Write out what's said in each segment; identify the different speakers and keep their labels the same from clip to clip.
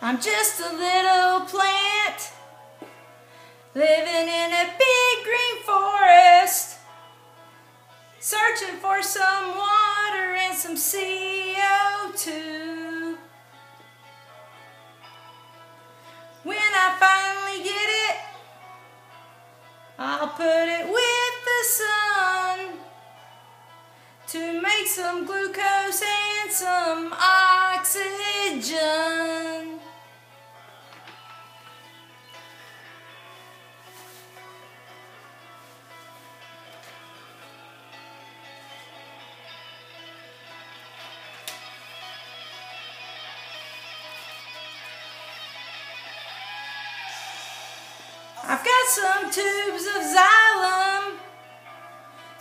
Speaker 1: I'm just a little plant living in a big green forest, searching for some water and some CO2. When I finally get it, I'll put it with the sun to make some glucose and some oxygen. I've got some tubes of xylem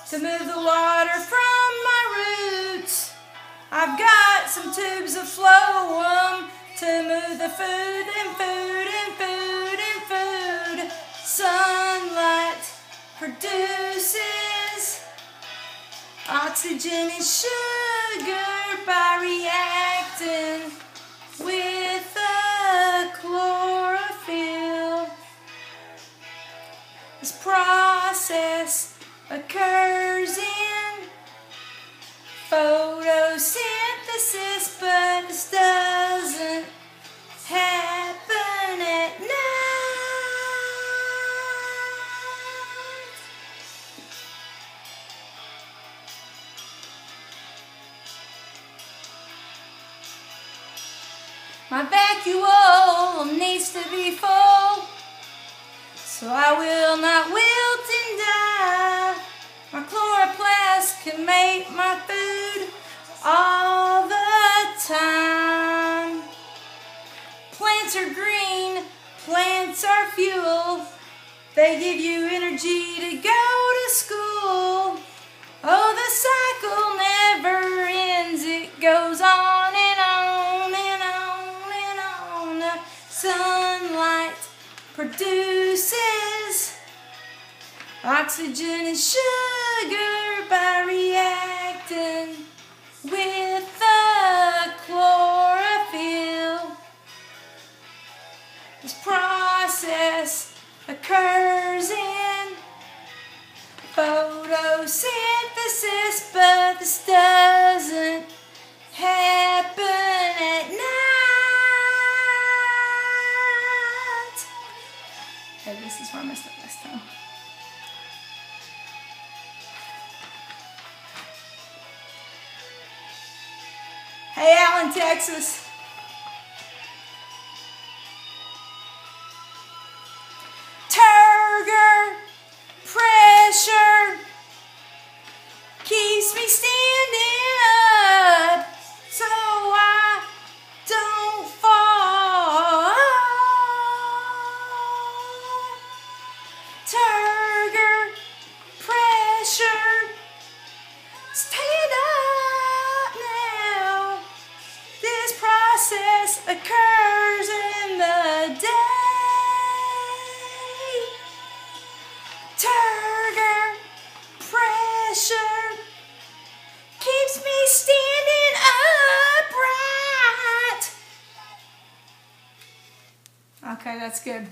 Speaker 1: to move the water from my roots. I've got some tubes of phloem to move the food and food and food and food. Sunlight produces oxygen and sugar by reacting occurs in photosynthesis, but this doesn't happen at night. My vacuole needs to be full. So I will not wilt and make my food all the time. Plants are green, plants are fuel. They give you energy to go to school. Oh, the cycle never ends. It goes on and on and on and on. Sunlight produces oxygen and sugar This process occurs in photosynthesis, but this doesn't happen at night. Okay, this is where I messed up last time. Hey, Allen, Texas. Okay, that's good.